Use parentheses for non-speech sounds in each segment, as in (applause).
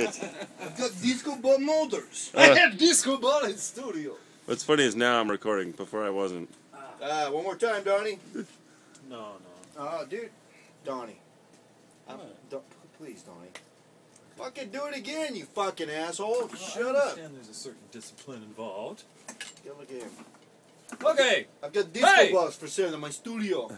I've got disco ball molders. Uh, I have disco ball in studio. What's funny is now I'm recording. Before I wasn't. Ah. Uh, one more time, Donnie. (laughs) No, no. Oh, dude. Donnie. Uh, I'm, don't, please, Donnie. Fucking do it again, you fucking asshole. Shut I up. understand there's a certain discipline involved. Get look at him. Okay. I've got disco Hey! balls for sale in my studio.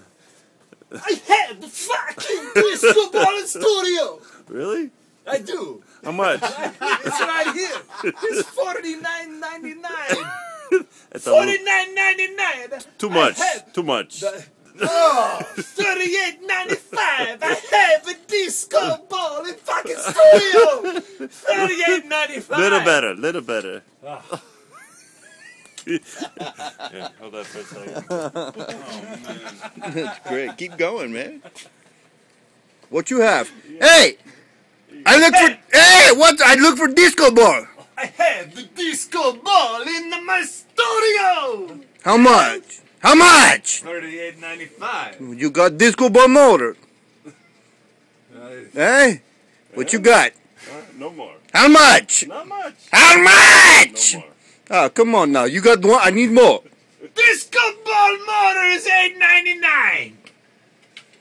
(laughs) I have the fucking disco ball in studio. (laughs) Really? I do. How much? It's right here. It's forty nine ninety nine. At (laughs) the- Forty nine ninety nine. Too much. Too much. the, oh, thirty eight ninety five. I have a disco ball in fucking studio. Thirty eight ninety five. Little better. Little better. Ah. (laughs) yeah, hold that for a second. That's (laughs) Great. Keep going, man. What you have? Hey! I look for. Hey! What? I look for disco ball. I have the disco ball in my studio. How much? How much? Thirty eight ninety five. You got disco ball motor. Hey? What you got? Uh, no more. How much? Not much. How much? No more. Oh, come on now. You got one. I need more. Disco ball motor is eight ninety nine.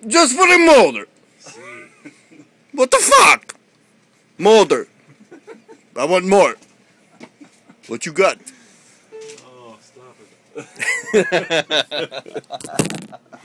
Just for the motor. What the fuck? Molder. I want more. What you got? Oh, stop it. (laughs)